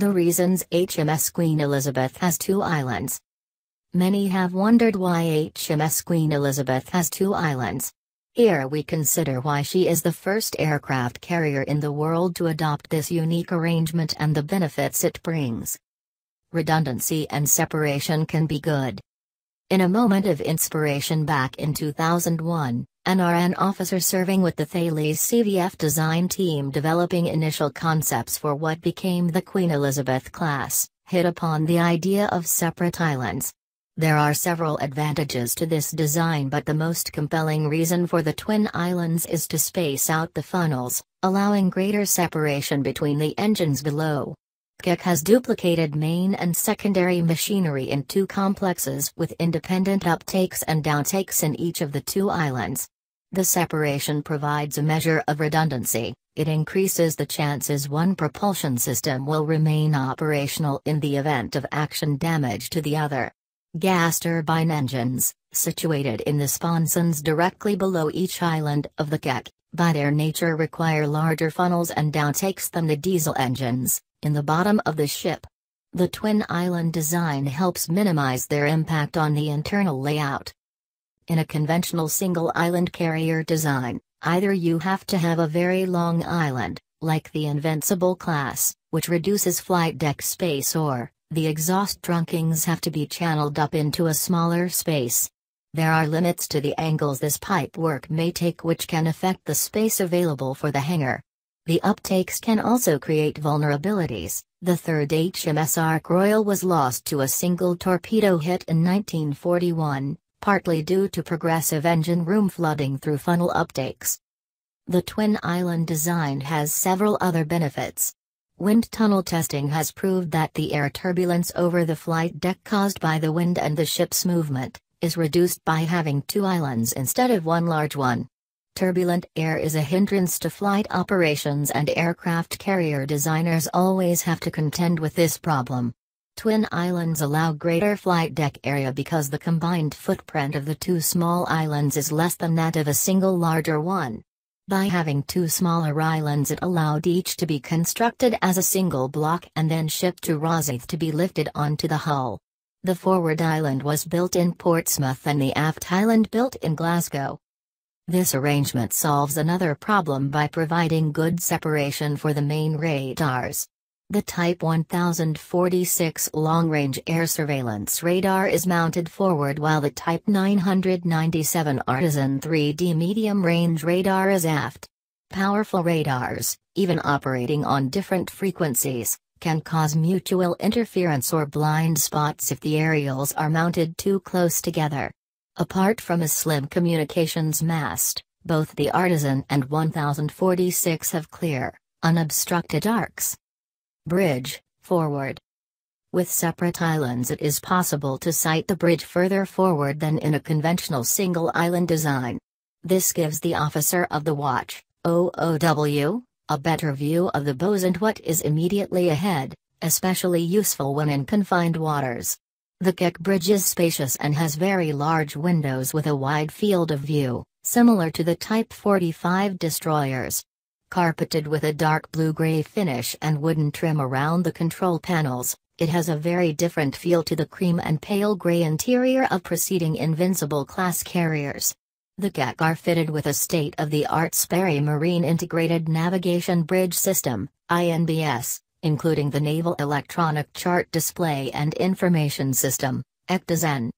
The reasons HMS Queen Elizabeth has two islands. Many have wondered why HMS Queen Elizabeth has two islands. Here we consider why she is the first aircraft carrier in the world to adopt this unique arrangement and the benefits it brings. Redundancy and separation can be good. In a moment of inspiration back in 2001, an RN officer serving with the Thales CVF design team developing initial concepts for what became the Queen Elizabeth class, hit upon the idea of separate islands. There are several advantages to this design but the most compelling reason for the twin islands is to space out the funnels, allowing greater separation between the engines below. KEC has duplicated main and secondary machinery in two complexes with independent uptakes and downtakes in each of the two islands. The separation provides a measure of redundancy, it increases the chances one propulsion system will remain operational in the event of action damage to the other. Gas turbine engines, situated in the sponsons directly below each island of the KEC, by their nature require larger funnels and downtakes than the diesel engines, in the bottom of the ship. The twin island design helps minimize their impact on the internal layout. In a conventional single island carrier design, either you have to have a very long island, like the Invincible class, which reduces flight deck space or, the exhaust trunkings have to be channeled up into a smaller space. There are limits to the angles this pipe work may take which can affect the space available for the hangar. The uptakes can also create vulnerabilities. The third HMS Ark Royal was lost to a single torpedo hit in 1941, partly due to progressive engine room flooding through funnel uptakes. The twin island design has several other benefits. Wind tunnel testing has proved that the air turbulence over the flight deck caused by the wind and the ship's movement is reduced by having two islands instead of one large one. Turbulent air is a hindrance to flight operations and aircraft carrier designers always have to contend with this problem. Twin islands allow greater flight deck area because the combined footprint of the two small islands is less than that of a single larger one. By having two smaller islands it allowed each to be constructed as a single block and then shipped to Rosyth to be lifted onto the hull. The forward island was built in Portsmouth and the aft island built in Glasgow. This arrangement solves another problem by providing good separation for the main radars. The Type 1046 long-range air surveillance radar is mounted forward while the Type 997 Artisan 3D medium-range radar is aft. Powerful radars, even operating on different frequencies, can cause mutual interference or blind spots if the aerials are mounted too close together. Apart from a slim communications mast, both the Artisan and 1046 have clear, unobstructed arcs, Bridge, forward. With separate islands it is possible to sight the bridge further forward than in a conventional single island design. This gives the officer of the watch, OOW, a better view of the bows and what is immediately ahead, especially useful when in confined waters. The KEC bridge is spacious and has very large windows with a wide field of view, similar to the Type 45 destroyers carpeted with a dark blue-gray finish and wooden trim around the control panels, it has a very different feel to the cream and pale gray interior of preceding Invincible class carriers. The KEC are fitted with a state-of-the-art Sperry Marine Integrated Navigation Bridge System, INBS, including the Naval Electronic Chart Display and Information System, ECDIS-N.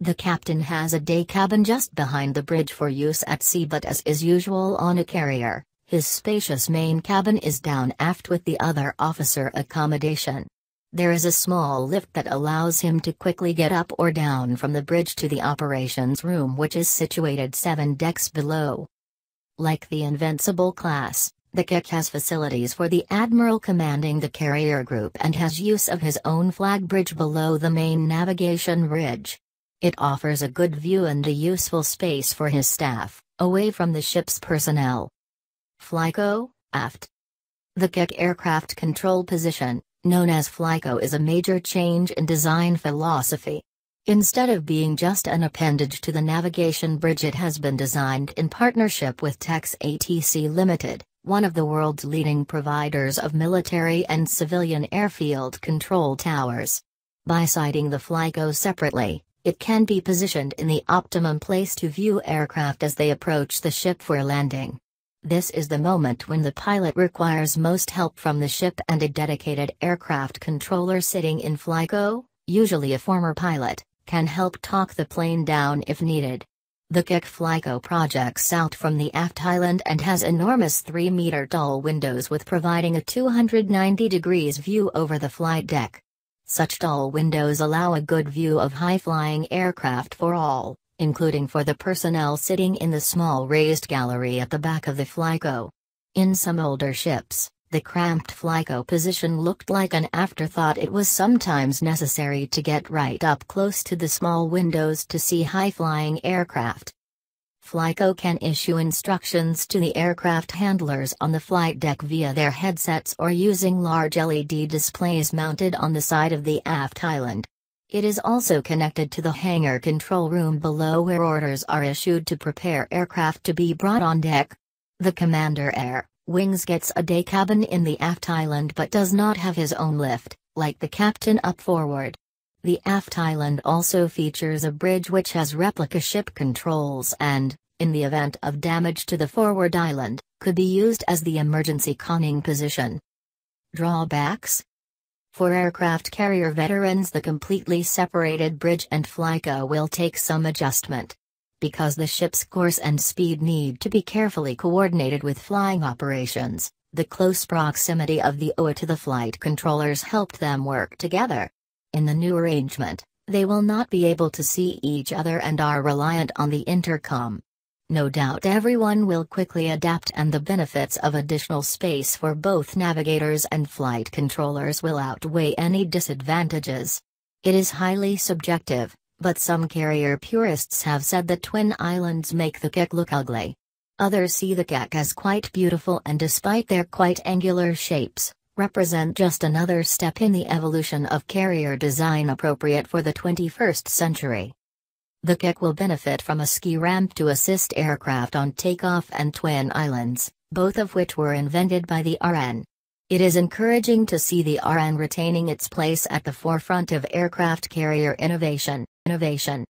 The captain has a day cabin just behind the bridge for use at sea but as is usual on a carrier, his spacious main cabin is down aft with the other officer accommodation. There is a small lift that allows him to quickly get up or down from the bridge to the operations room which is situated seven decks below. Like the Invincible class, the KEC has facilities for the admiral commanding the carrier group and has use of his own flag bridge below the main navigation ridge. It offers a good view and a useful space for his staff, away from the ship's personnel. FlyCo, aft. The KEC aircraft control position, known as FlyCo is a major change in design philosophy. Instead of being just an appendage to the navigation bridge it has been designed in partnership with Tex ATC Limited, one of the world's leading providers of military and civilian airfield control towers. By sighting the Flyco separately, it can be positioned in the optimum place to view aircraft as they approach the ship for landing. This is the moment when the pilot requires most help from the ship and a dedicated aircraft controller sitting in Flyco, usually a former pilot, can help talk the plane down if needed. The Kick Flyco projects out from the aft island and has enormous 3-meter tall windows with providing a 290 degrees view over the flight deck. Such tall windows allow a good view of high-flying aircraft for all, including for the personnel sitting in the small raised gallery at the back of the Flyco. In some older ships, the cramped Flyco position looked like an afterthought it was sometimes necessary to get right up close to the small windows to see high-flying aircraft. Flyco can issue instructions to the aircraft handlers on the flight deck via their headsets or using large LED displays mounted on the side of the aft island. It is also connected to the hangar control room below where orders are issued to prepare aircraft to be brought on deck. The Commander Air Wings gets a day cabin in the aft island but does not have his own lift, like the captain up forward. The aft island also features a bridge which has replica ship controls and, in the event of damage to the forward island, could be used as the emergency conning position. Drawbacks For aircraft carrier veterans, the completely separated bridge and Flyco will take some adjustment. Because the ship's course and speed need to be carefully coordinated with flying operations, the close proximity of the OA to the flight controllers helped them work together. In the new arrangement, they will not be able to see each other and are reliant on the intercom. No doubt everyone will quickly adapt and the benefits of additional space for both navigators and flight controllers will outweigh any disadvantages. It is highly subjective, but some carrier purists have said the twin islands make the Kick look ugly. Others see the Kick as quite beautiful and despite their quite angular shapes, represent just another step in the evolution of carrier design appropriate for the 21st century. The Kick will benefit from a ski ramp to assist aircraft on takeoff and Twin Islands, both of which were invented by the RN. It is encouraging to see the RN retaining its place at the forefront of aircraft carrier innovation. Innovation.